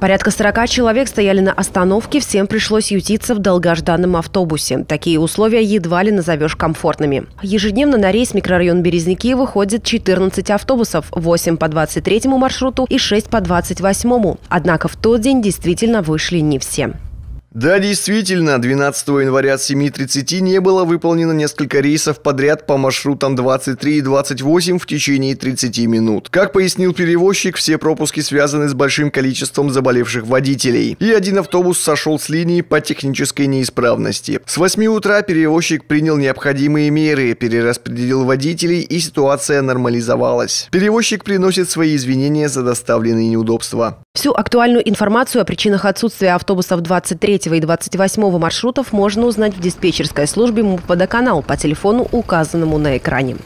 Порядка 40 человек стояли на остановке, всем пришлось ютиться в долгожданном автобусе. Такие условия едва ли назовешь комфортными. Ежедневно на рейс микрорайон Березники выходит 14 автобусов, 8 по 23 маршруту и 6 по 28. Однако в тот день действительно вышли не все. Да, действительно, 12 января с 7.30 не было выполнено несколько рейсов подряд по маршрутам 23 и 28 в течение 30 минут. Как пояснил перевозчик, все пропуски связаны с большим количеством заболевших водителей. И один автобус сошел с линии по технической неисправности. С 8 утра перевозчик принял необходимые меры, перераспределил водителей и ситуация нормализовалась. Перевозчик приносит свои извинения за доставленные неудобства. Всю актуальную информацию о причинах отсутствия автобусов 23 и 28 маршрутов можно узнать в диспетчерской службе МУП «Водоканал» по телефону, указанному на экране.